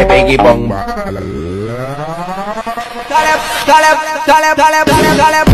hey piggy bong. Taleb, Taleb, Taleb, Taleb, Taleb, Taleb.